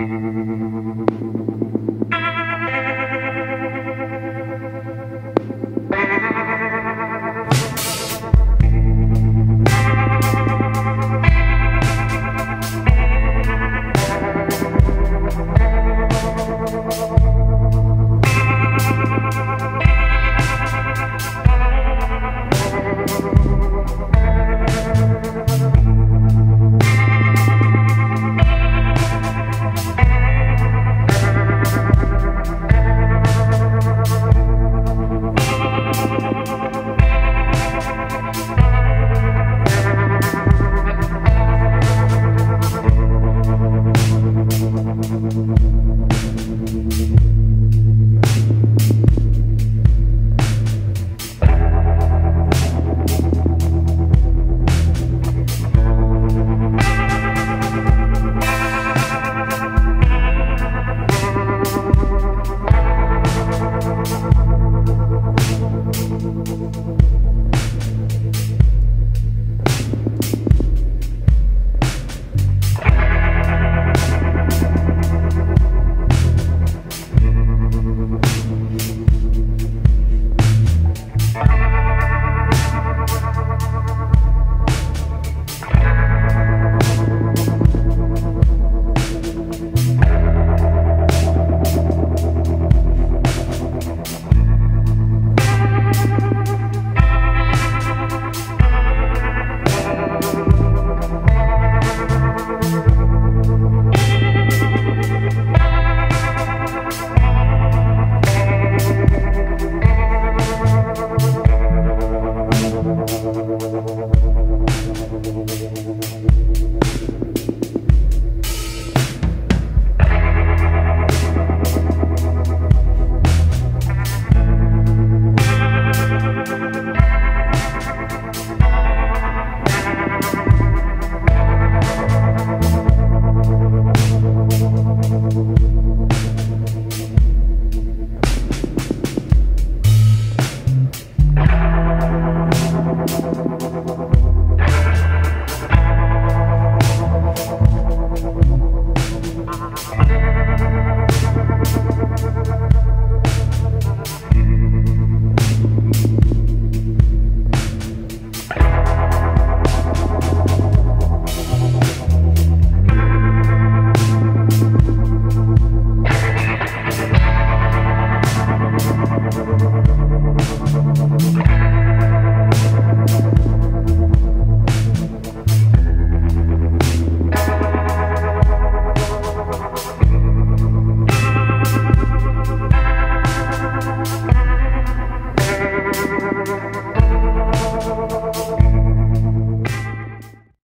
Thank mm-hmm. you. Gracias.